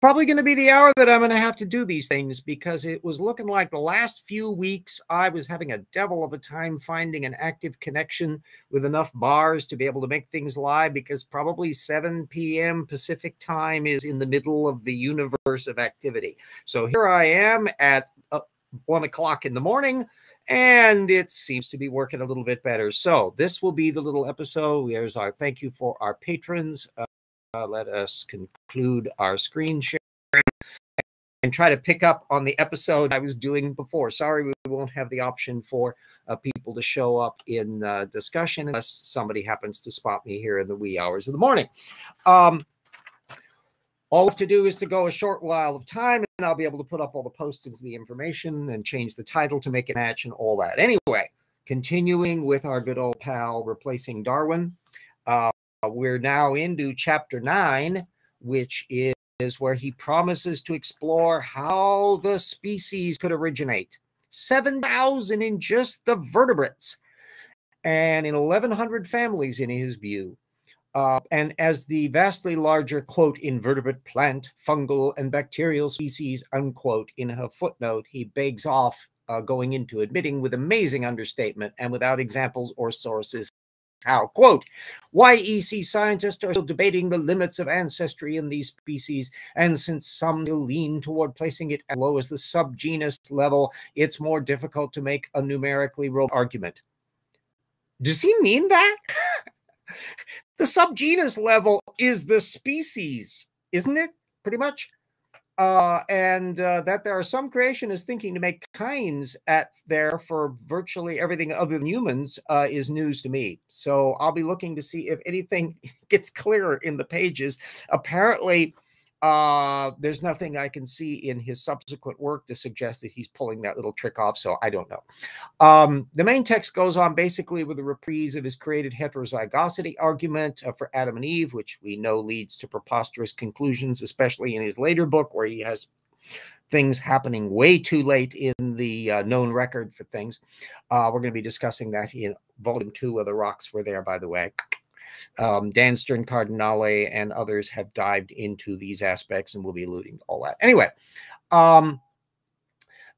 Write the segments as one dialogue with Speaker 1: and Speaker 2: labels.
Speaker 1: probably going to be the hour that I'm going to have to do these things because it was looking like the last few weeks I was having a devil of a time finding an active connection with enough bars to be able to make things live because probably 7 p.m. Pacific time is in the middle of the universe of activity. So here I am at uh, one o'clock in the morning and it seems to be working a little bit better. So this will be the little episode. Here's our thank you for our patrons. Uh, uh, let us conclude our screen sharing and try to pick up on the episode I was doing before. Sorry, we won't have the option for uh, people to show up in uh, discussion unless somebody happens to spot me here in the wee hours of the morning. Um, all we have to do is to go a short while of time and I'll be able to put up all the postings, the information, and change the title to make it match and all that. Anyway, continuing with our good old pal replacing Darwin. Uh, we're now into chapter nine, which is, where he promises to explore how the species could originate. 7,000 in just the vertebrates and in 1,100 families, in his view. Uh, and as the vastly larger, quote, invertebrate plant, fungal, and bacterial species, unquote, in a footnote, he begs off uh, going into admitting with amazing understatement and without examples or sources how, quote, YEC scientists are still debating the limits of ancestry in these species, and since some lean toward placing it as low as the subgenus level, it's more difficult to make a numerically robust argument. Does he mean that? the subgenus level is the species, isn't it? Pretty much uh, and uh, that there are some creationists thinking to make kinds at there for virtually everything other than humans uh, is news to me. So I'll be looking to see if anything gets clearer in the pages. Apparently, uh, there's nothing I can see in his subsequent work to suggest that he's pulling that little trick off, so I don't know. Um, the main text goes on basically with a reprise of his created heterozygosity argument uh, for Adam and Eve, which we know leads to preposterous conclusions, especially in his later book where he has things happening way too late in the uh, known record for things. Uh, we're going to be discussing that in volume two of The Rocks Were There, by the way. Um, Dan Stern Cardinale and others have dived into these aspects and we'll be alluding to all that. Anyway, um,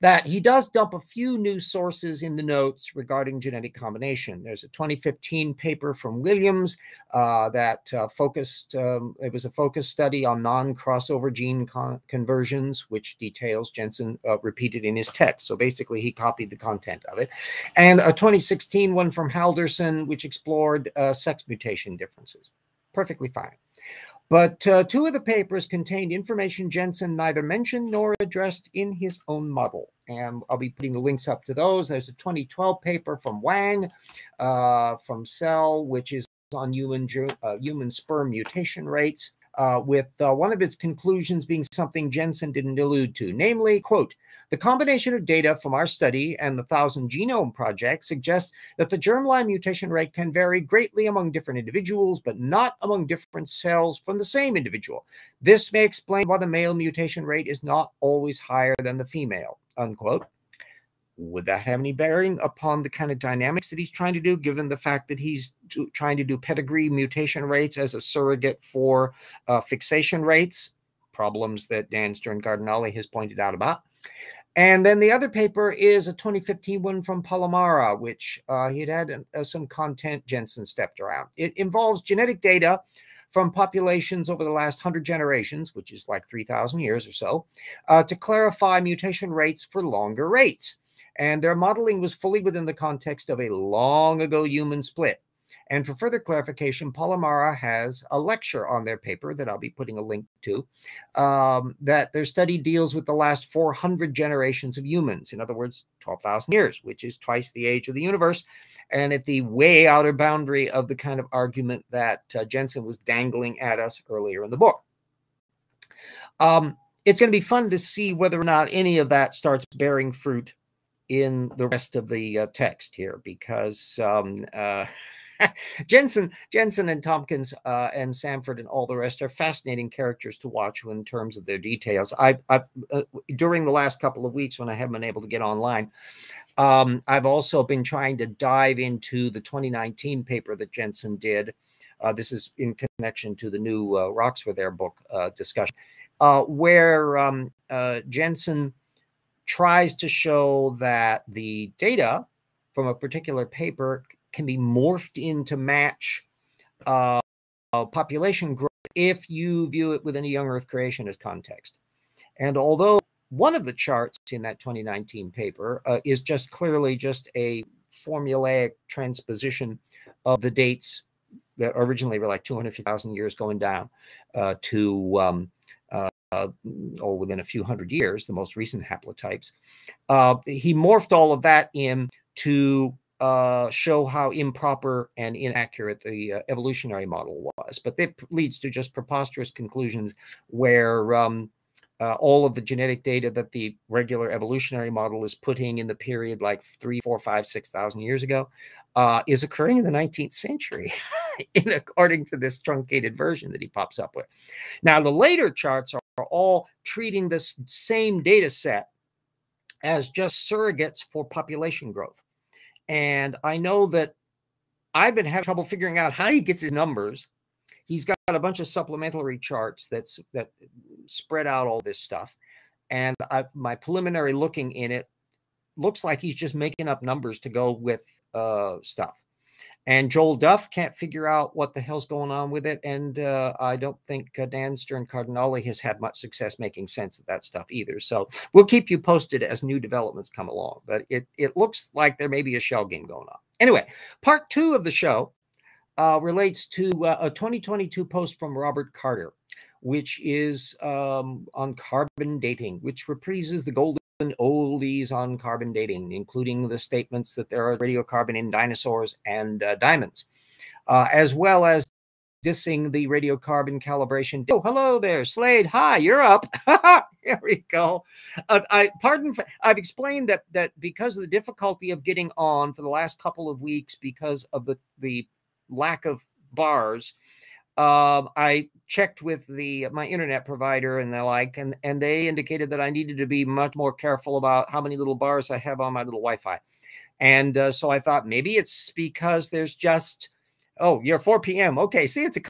Speaker 1: that he does dump a few new sources in the notes regarding genetic combination. There's a 2015 paper from Williams uh, that uh, focused, um, it was a focus study on non crossover gene con conversions, which details Jeanson uh, repeated in his text. So basically, he copied the content of it. And a 2016 one from Haldorsson, which explored uh, sex mutation differences. Perfectly fine. But uh, two of the papers contained information Jeanson neither mentioned nor addressed in his own model. And I'll be putting the links up to those. There's a 2012 paper from Wang uh, from Cell, which is on human, uh, human sperm mutation rates uh, with uh, one of its conclusions being something Jeanson didn't allude to, namely, quote, the combination of data from our study and the Thousand Genome Project suggests that the germline mutation rate can vary greatly among different individuals, but not among different cells from the same individual. This may explain why the male mutation rate is not always higher than the female, unquote would that have any bearing upon the kind of dynamics that he's trying to do, given the fact that he's do, trying to do pedigree mutation rates as a surrogate for uh, fixation rates, problems that Dan Stern Cardinale has pointed out about? And then the other paper is a 2015 one from Palamara, which uh, he had had uh, some content Jeanson stepped around. It involves genetic data from populations over the last 100 generations, which is like 3,000 years or so, uh, to clarify mutation rates for longer rates and their modeling was fully within the context of a long ago human split. And for further clarification, Palamara has a lecture on their paper that I'll be putting a link to. Um, that their study deals with the last 400 generations of humans, in other words, 12,000 years, which is twice the age of the universe, and at the way outer boundary of the kind of argument that uh, Jeanson was dangling at us earlier in the book. Um, it's going to be fun to see whether or not any of that starts bearing fruit in the rest of the uh, text here because um, uh, Jeanson, Jeanson and Tomkins uh, and Sanford and all the rest are fascinating characters to watch in terms of their details. I, I uh, during the last couple of weeks when I haven't been able to get online, um, I've also been trying to dive into the 2019 paper that Jeanson did. Uh, this is in connection to the new uh, Rocks Were There book discussion where um, Jeanson tries to show that the data from a particular paper can be morphed in to match uh, population growth if you view it within a young Earth creationist context. And although one of the charts in that 2019 paper uh, is just clearly just a formulaic transposition of the dates that originally were like 250,000 years going down uh, to um, uh, or within a few hundred years, the most recent haplotypes. Uh, he morphed all of that in to uh, show how improper and inaccurate the uh, evolutionary model was. But that leads to just preposterous conclusions where um, uh, all of the genetic data that the regular evolutionary model is putting in the period like three, four, five, six thousand years ago uh, is occurring in the 19th century, in according to this truncated version that he pops up with. Now, the later charts are, all treating this same data set as just surrogates for population growth. And I know that I've been having trouble figuring out how he gets his numbers. He's got a bunch of supplementary charts that's that spread out all this stuff. And I, my preliminary looking in it looks like he's just making up numbers to go with uh, stuff. And Joel Duff can't figure out what the hell's going on with it. And uh, I don't think uh, Dan Stern Cardinale has had much success making sense of that stuff either. So we'll keep you posted as new developments come along. But it, it looks like there may be a shell game going on. Anyway, part two of the show uh, relates to uh, a 2022 post from Robert Carter which is um, on carbon dating, which reprises the golden oldies on carbon dating, including the statements that there are radiocarbon in dinosaurs and uh, diamonds, uh, as well as dissing the radiocarbon calibration. Oh, hello there, Slade. Hi, you're up. Here we go. Uh, I pardon. I've explained that that because of the difficulty of getting on for the last couple of weeks because of the the lack of bars um, I checked with the my internet provider and the like, and and they indicated that I needed to be much more careful about how many little bars I have on my little Wi-Fi. And uh, so I thought maybe it's because there's just oh you're 4 p.m. Okay, see it's a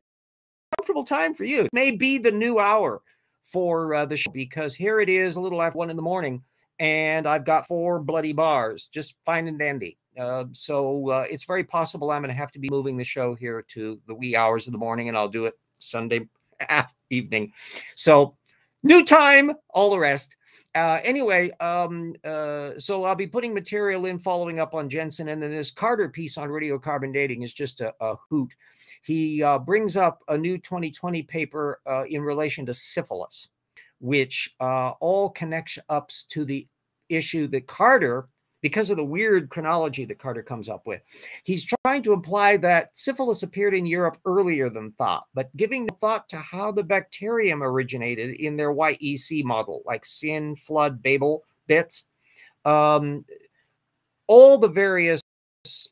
Speaker 1: comfortable time for you. It may be the new hour for uh, the show because here it is a little after one in the morning, and I've got four bloody bars, just fine and dandy. Uh, so uh, it's very possible I'm going to have to be moving the show here to the wee hours of the morning, and I'll do it Sunday evening. So new time, all the rest. Uh, anyway, um, uh, so I'll be putting material in following up on Jeanson, and then this Carter piece on radiocarbon dating is just a, a hoot. He uh, brings up a new 2020 paper uh, in relation to syphilis, which all connects up to the issue that Carter because of the weird chronology that Carter comes up with. He's trying to imply that syphilis appeared in Europe earlier than thought, but giving thought to how the bacterium originated in their YEC model, like sin, flood, Babel bits. Um, all the various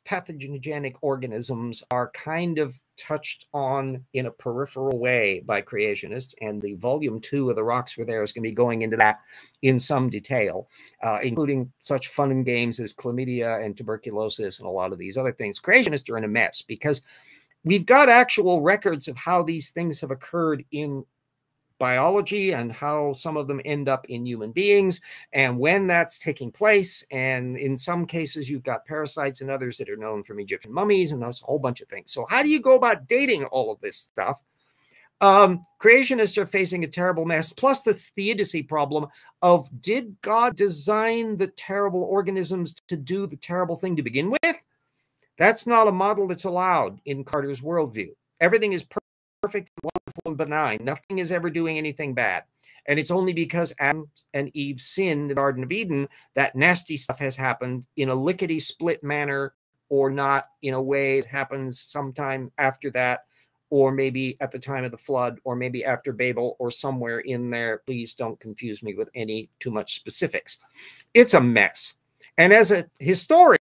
Speaker 1: pathogenic organisms are kind of touched on in a peripheral way by creationists. And the volume two of the Rocks Were There is going to be going into that in some detail, uh, including such fun and games as chlamydia and tuberculosis and a lot of these other things. Creationists are in a mess because we've got actual records of how these things have occurred in biology and how some of them end up in human beings and when that's taking place. And in some cases, you've got parasites and others that are known from Egyptian mummies and those whole bunch of things. So, how do you go about dating all of this stuff? Um, creationists are facing a terrible mess, plus the theodicy problem of did God design the terrible organisms to do the terrible thing to begin with? That's not a model that's allowed in Carter's worldview. Everything is perfect wonderful, and benign. Nothing is ever doing anything bad. And it's only because Adam and Eve sinned in the Garden of Eden that nasty stuff has happened in a lickety split manner or not in a way that happens sometime after that, or maybe at the time of the flood, or maybe after Babel, or somewhere in there. Please don't confuse me with any too much specifics. It's a mess. And as a historian,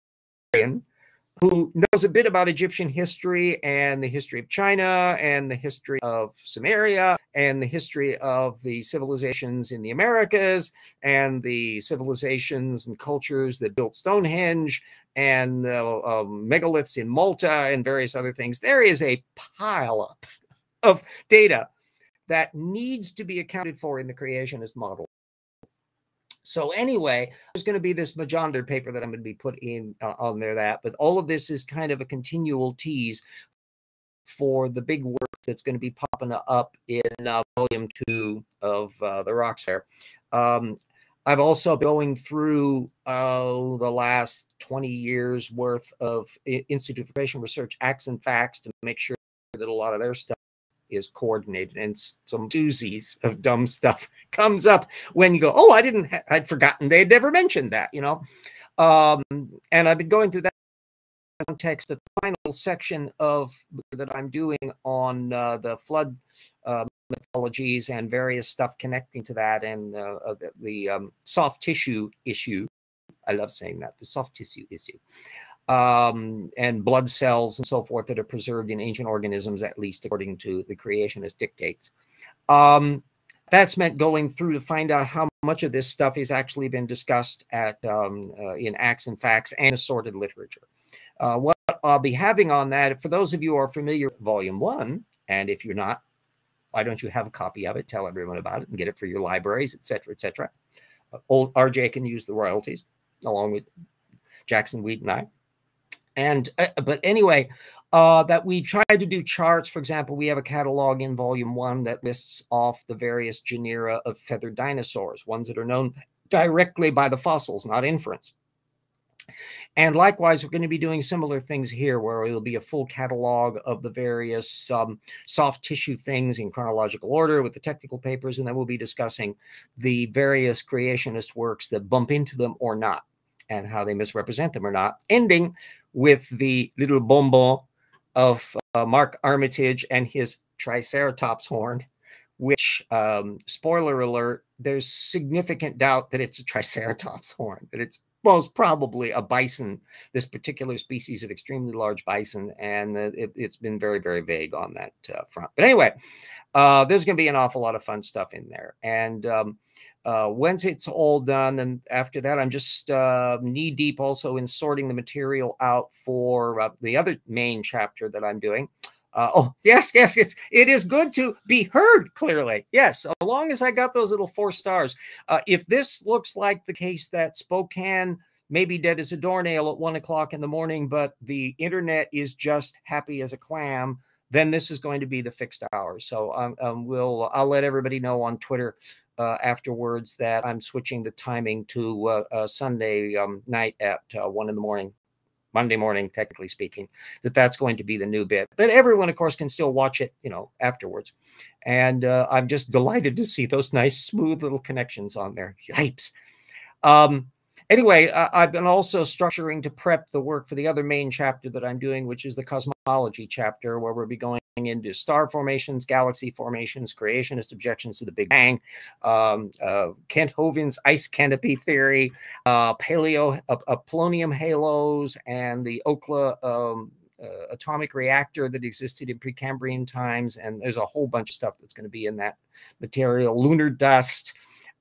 Speaker 1: who knows a bit about Egyptian history and the history of China and the history of Sumeria and the history of the civilizations in the Americas and the civilizations and cultures that built Stonehenge and the uh, megaliths in Malta and various other things. There is a pile up of data that needs to be accounted for in the creationist model. So anyway, there's going to be this Majander paper that I'm going to be put in uh, on there that, but all of this is kind of a continual tease for the big work that's going to be popping up in uh, volume two of uh, the Rocks Fair. Um, I've also been going through uh, the last 20 years worth of Institute for Creation Research acts and facts to make sure that a lot of their stuff is coordinated and some doozies of dumb stuff comes up when you go, oh, I didn't, I'd forgotten they had never mentioned that, you know. Um, and I've been going through that context, the final section of that I'm doing on uh, the flood uh, mythologies and various stuff connecting to that and uh, uh, the, the um, soft tissue issue. I love saying that the soft tissue issue um, and blood cells and so forth that are preserved in ancient organisms, at least according to the creationist dictates. Um, that's meant going through to find out how much of this stuff has actually been discussed at um, uh, in Acts and Facts and assorted literature. Uh, what I'll be having on that, for those of you who are familiar with Volume 1, and if you're not, why don't you have a copy of it, tell everyone about it, and get it for your libraries, etc., etc. Uh, old RJ can use the royalties along with Jackson Wheat and I. And uh, but anyway, uh, that we've tried to do charts. For example, we have a catalog in volume one that lists off the various genera of feathered dinosaurs, ones that are known directly by the fossils, not inference. And likewise, we're going to be doing similar things here where it'll be a full catalog of the various um, soft tissue things in chronological order with the technical papers. And then we'll be discussing the various creationist works that bump into them or not and how they misrepresent them or not, ending with the little bonbon of uh, Mark Armitage and his Triceratops horn, which, um, spoiler alert, there's significant doubt that it's a Triceratops horn, that it's most probably a bison, this particular species of extremely large bison, and uh, it, has been very, very vague on that uh, front. But anyway, uh, there's going to be an awful lot of fun stuff in there. And um, uh, once it's all done, and after that, I'm just uh, knee deep also in sorting the material out for uh, the other main chapter that I'm doing. Uh, oh yes, yes, it's it is good to be heard clearly. Yes, as long as I got those little four stars. Uh, if this looks like the case that Spokane may be dead as a doornail at one o'clock in the morning, but the internet is just happy as a clam, then this is going to be the fixed hour. So um, um, we'll I'll let everybody know on Twitter uh, afterwards that I'm switching the timing to uh, Sunday um, night at uh, one in the morning, Monday morning, technically speaking, that that's going to be the new bit. But everyone, of course, can still watch it, you know, afterwards. And uh, I'm just delighted to see those nice, smooth little connections on there. Yipes. Um, anyway, uh, I've been also structuring to prep the work for the other main chapter that I'm doing, which is the cosmology chapter, where we'll be going into star formations, galaxy formations, creationist objections to the Big Bang, um, uh, Kent Hovind's ice canopy theory, uh, paleo uh, uh polonium halos, and the Oklo um, uh, atomic reactor that existed in Precambrian times. And there's a whole bunch of stuff that's going to be in that material. Lunar dust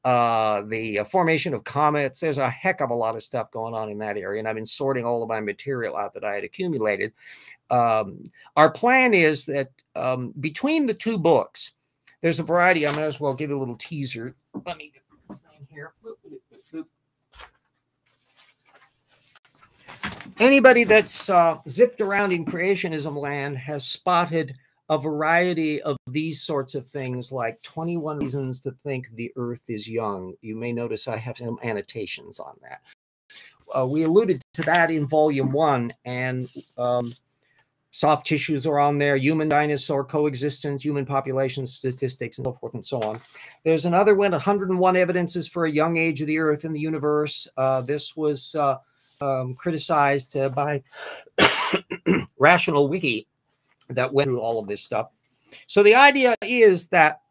Speaker 1: uh, the uh, formation of comets. There's a heck of a lot of stuff going on in that area. And I've been sorting all of my material out that I had accumulated. Um, our plan is that um, between the two books, there's a variety. I might as well give you a little teaser. Let me get here. Anybody that's uh, zipped around in creationism land has spotted a variety of these sorts of things, like 21 reasons to think the earth is young. You may notice I have some annotations on that. Uh, we alluded to that in volume one, and um, soft tissues are on there, human dinosaur coexistence, human population statistics, and so forth and so on. There's another one 101 evidences for a young age of the earth and the universe. Uh, this was uh, um, criticized uh, by Rational Wiki that went through all of this stuff. So the idea is that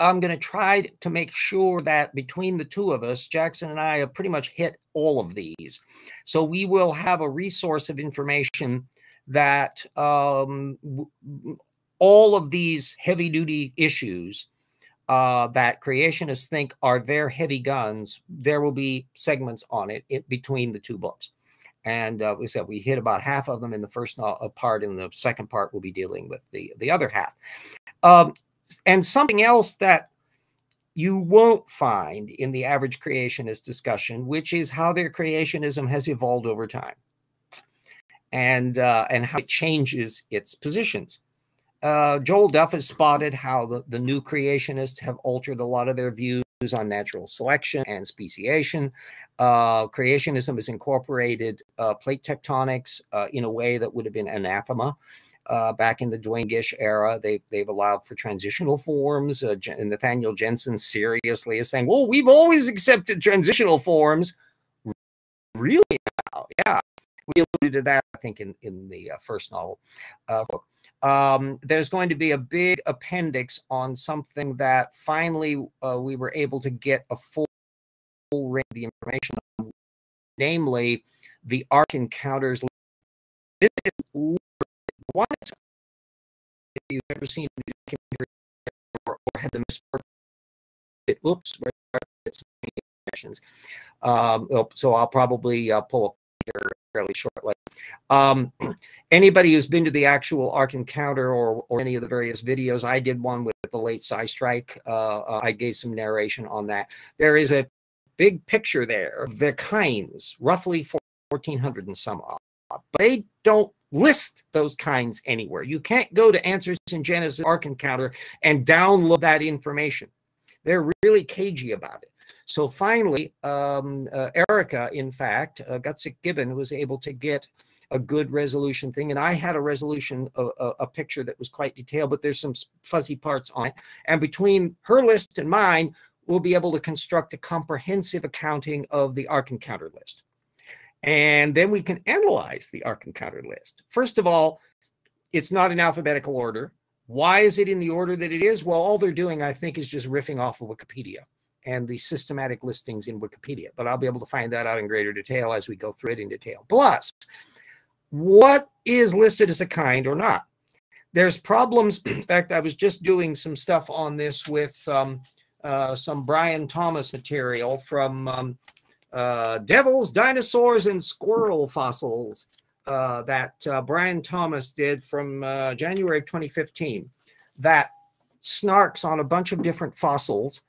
Speaker 1: I'm going to try to make sure that between the two of us, Jackson and I have pretty much hit all of these. So we will have a resource of information that um, all of these heavy duty issues uh, that creationists think are their heavy guns, there will be segments on it, it between the two books. And uh, we said we hit about half of them in the first uh, part. In the second part, we'll be dealing with the the other half. Um, and something else that you won't find in the average creationist discussion, which is how their creationism has evolved over time and uh, and how it changes its positions. Uh, Joel Duff has spotted how the, the new creationists have altered a lot of their views on natural selection and speciation. Uh, creationism has incorporated uh, plate tectonics uh, in a way that would have been anathema uh, back in the Duane Gish era. They've, they've allowed for transitional forms. Uh, Nathaniel Jeanson seriously is saying, well, we've always accepted transitional forms. Really now? Yeah. We alluded to that, I think, in, in the uh, first novel. Uh, um, there's going to be a big appendix on something that finally uh, we were able to get a full, full of the information on, namely the Ark Encounters. This is one if you've ever seen or, or had the misfortune, oops, questions. Um, oh, so I'll probably uh, pull up here fairly shortly. Um, anybody who's been to the actual Ark Encounter or, or any of the various videos, I did one with the late Sci Strike. Uh, uh, I gave some narration on that. There is a big picture there of the kinds, roughly 1,400 and some odd. But they don't list those kinds anywhere. You can't go to Answers in Genesis Ark Encounter and download that information. They're really cagey about it. So finally, um, uh, Erika, in fact, uh, Gutsick Gibbon was able to get a good resolution thing. And I had a resolution, a, a, a, picture that was quite detailed, but there's some fuzzy parts on it. And between her list and mine, we'll be able to construct a comprehensive accounting of the Ark Encounter list. And then we can analyze the Ark Encounter list. First of all, it's not in alphabetical order. Why is it in the order that it is? Well, all they're doing, I think, is just riffing off of Wikipedia and the systematic listings in Wikipedia. But I'll be able to find that out in greater detail as we go through it in detail. Plus, what is listed as a kind or not? There's problems. In fact, I was just doing some stuff on this with um, uh, some Brian Thomas material from um, uh, devils, dinosaurs, and squirrel fossils uh, that uh, Brian Thomas did from uh, January of 2015 that snarks on a bunch of different fossils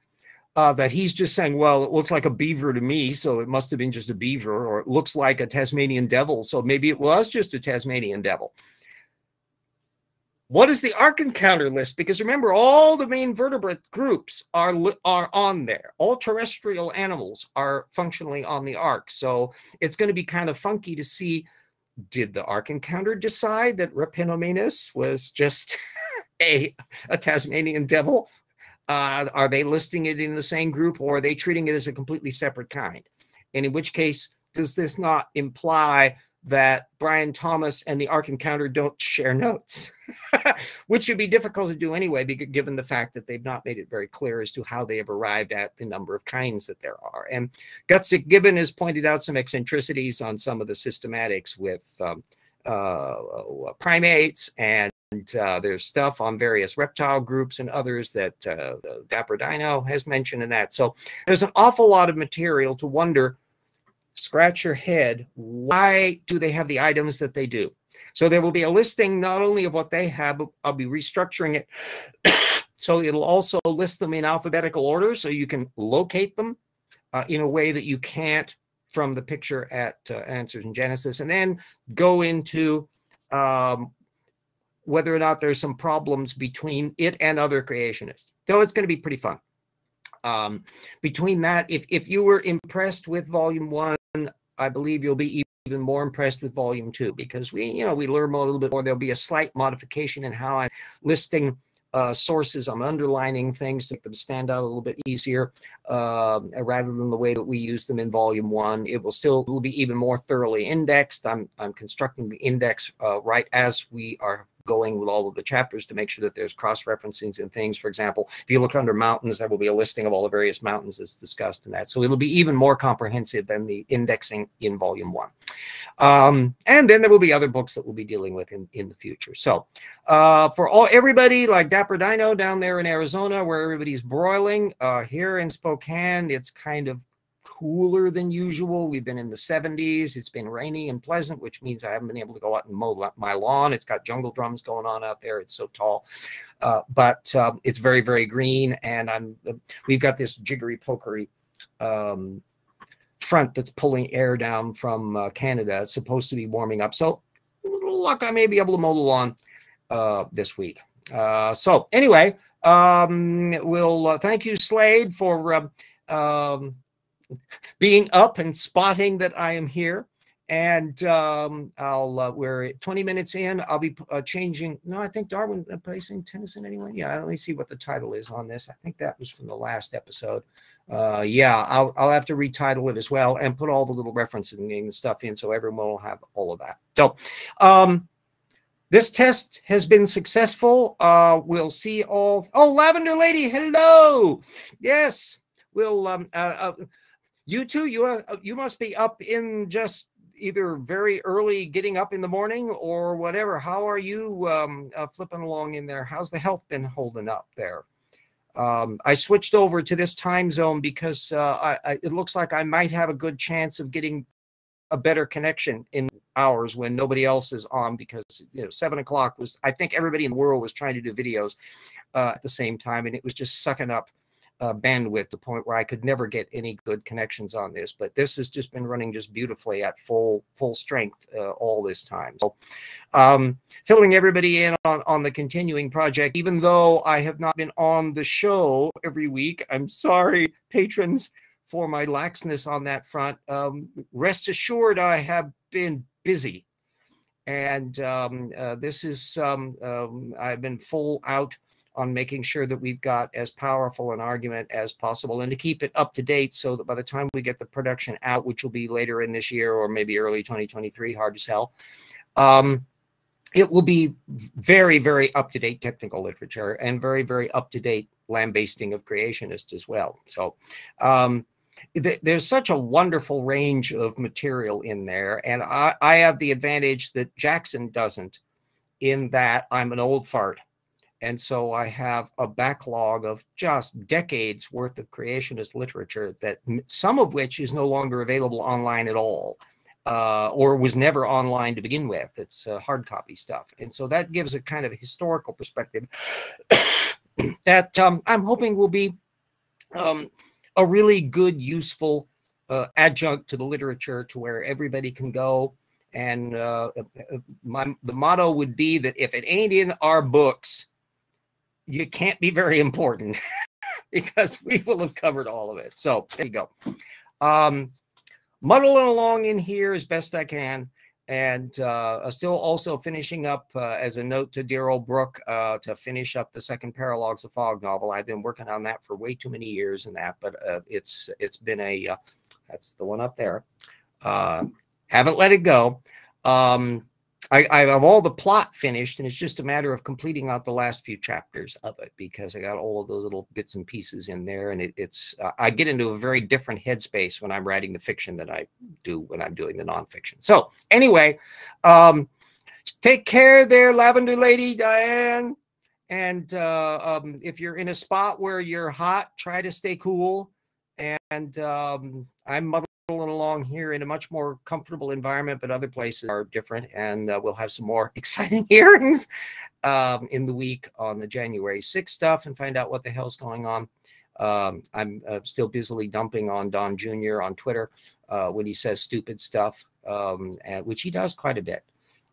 Speaker 1: uh, that he's just saying, well, it looks like a beaver to me, so it must have been just a beaver, or it looks like a Tasmanian devil, so maybe it was just a Tasmanian devil. What is the Ark Encounter list? Because remember, all the main vertebrate groups are are on there. All terrestrial animals are functionally on the Ark. So it's going to be kind of funky to see. Did the Ark Encounter decide that Repenomamus was just a, a Tasmanian devil? Uh, are they listing it in the same group or are they treating it as a completely separate kind? And in which case, does this not imply that Brian Thomas and the Ark Encounter don't share notes, which would be difficult to do anyway, given the fact that they've not made it very clear as to how they have arrived at the number of kinds that there are. And Gutsick Gibbon has pointed out some eccentricities on some of the systematics with um, uh, primates and uh, there's stuff on various reptile groups and others that uh, Dapper Dino has mentioned in that. So there's an awful lot of material to wonder scratch your head. Why do they have the items that they do? So there will be a listing not only of what they have, I'll be restructuring it. so it'll also list them in alphabetical order so you can locate them uh, in a way that you can't from the picture at uh, Answers in Genesis, and then go into um, whether or not there's some problems between it and other creationists. So it's going to be pretty fun. Um, between that, if, if you were impressed with volume one, I believe you'll be even more impressed with volume two because we, you know, we learn a little bit more. There'll be a slight modification in how I'm listing uh, sources. I'm underlining things to make them stand out a little bit easier uh, rather than the way that we use them in volume one. It will still will be even more thoroughly indexed. I'm, I'm constructing the index uh, right as we are going with all of the chapters to make sure that there's cross referencings and things. For example, if you look under mountains, there will be a listing of all the various mountains as discussed in that. So it'll be even more comprehensive than the indexing in volume one. Um, and then there will be other books that we'll be dealing with in, in the future. So uh, for all everybody like Dapper Dino down there in Arizona, where everybody's broiling, uh, here in Spokane, it's kind of cooler than usual. We've been in the 70s. It's been rainy and pleasant, which means I haven't been able to go out and mow my lawn. It's got jungle drums going on out there. It's so tall, uh, but um, it's very, very green. And I'm we've got this jiggery pokery um, front that's pulling air down from uh, Canada. It's supposed to be warming up. So, luck, I may be able to mow the lawn uh, this week. Uh, so, anyway, um, we'll uh, thank you, Slade, for um, um, being up and spotting that I am here. And um, I'll uh, we're 20 minutes in. I'll be uh, changing. No, I think Darwin uh, placing Tennyson anyway. Yeah, let me see what the title is on this. I think that was from the last episode. Uh, yeah, I'll I'll have to retitle it as well and put all the little referencing and stuff in so everyone will have all of that. So, um, this test has been successful. Uh, we'll see all. Oh, Lavender Lady, hello. Yes, we'll. Um, uh, uh, you too. You uh, you must be up in just either very early, getting up in the morning, or whatever. How are you um, uh, flipping along in there? How's the health been holding up there? Um, I switched over to this time zone because uh, I, I, it looks like I might have a good chance of getting a better connection in hours when nobody else is on because you know seven o'clock was I think everybody in the world was trying to do videos uh, at the same time and it was just sucking up uh, bandwidth the point where I could never get any good connections on this. But this has just been running just beautifully at full full strength uh, all this time. So, um, filling everybody in on on the continuing project, even though I have not been on the show every week. I'm sorry, patrons, for my laxness on that front. Um, rest assured, I have been busy. And um, uh, this is, um, um, I've been full out on making sure that we've got as powerful an argument as possible and to keep it up to date so that by the time we get the production out, which will be later in this year or maybe early 2023, hard to tell, um, it will be very, very up to date technical literature and very, very up to date lambasting of creationists as well. So, um, th there's such a wonderful range of material in there. And I, I have the advantage that Jackson doesn't in that I'm an old fart and so I have a backlog of just decades worth of creationist literature that some of which is no longer available online at all. Uh, or was never online to begin with. It's uh, hard copy stuff. And so that gives a kind of historical perspective that um, I'm hoping will be um, a really good, useful uh, adjunct to the literature to where everybody can go. And uh, uh, my, the motto would be that if it ain't in our books, you can't be very important because we will have covered all of it. So there you go. Um, muddling along in here as best I can. And uh, still also finishing up uh, as a note to dear old Brooke uh, to finish up the second Paralogs of Fog novel. I've been working on that for way too many years and that, but uh, it's it's been a uh, that's the one up there. Uh, haven't let it go. Um, I, I have all the plot finished, and it's just a matter of completing out the last few chapters of it because I got all of those little bits and pieces in there, and it, it's uh, I get into a very different headspace when I'm writing the fiction than I do when I'm doing the nonfiction. So anyway, um, take care there, Lavender Lady Diane, and uh, um, if you're in a spot where you're hot, try to stay cool. And um, I'm along here in a much more comfortable environment, but other places are different. And uh, we'll have some more exciting hearings um, in the week on the January 6th stuff and find out what the hell's going on. Um, I'm uh, still busily dumping on Don Jr. on Twitter uh, when he says stupid stuff, um, and, which he does quite a bit.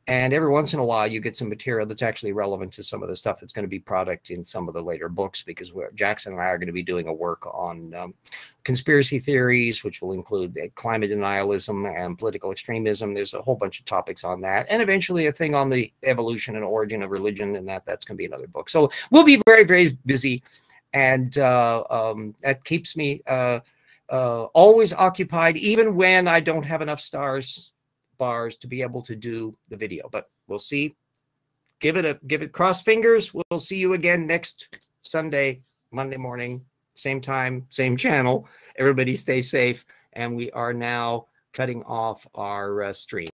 Speaker 1: And every once in a while, you get some material that's actually relevant to some of the stuff that's going to be product in some of the later books, because Jackson and I are going to be doing a work on um, conspiracy theories, which will include uh, climate denialism and political extremism. There's a whole bunch of topics on that, and eventually a thing on the evolution and origin of religion, and that that's going to be another book. So we'll be very, very busy, and uh, um, that keeps me uh, uh, always occupied, even when I don't have enough stars bars to be able to do the video. But we'll see. Give it a give it cross fingers. We'll see you again next Sunday, Monday morning, same time, same channel. Everybody stay safe. And we are now cutting off our uh, stream.